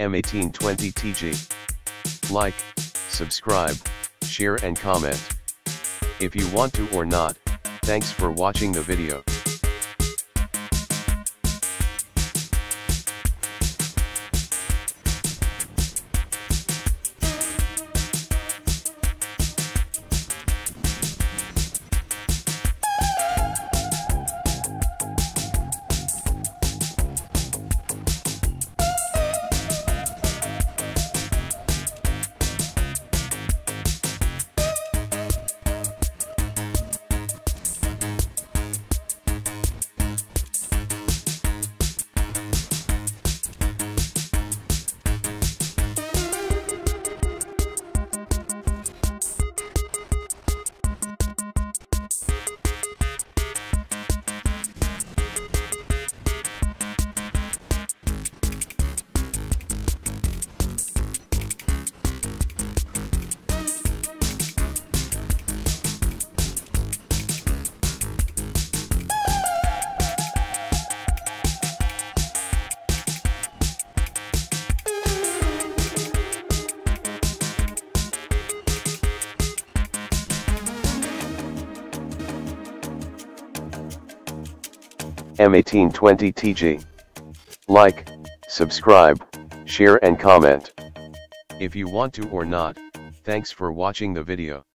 M1820TG. Like, subscribe, share and comment. If you want to or not, thanks for watching the video. M1820TG. Like, subscribe, share and comment. If you want to or not, thanks for watching the video.